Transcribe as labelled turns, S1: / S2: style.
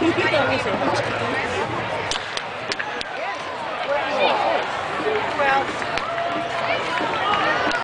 S1: 你动我手。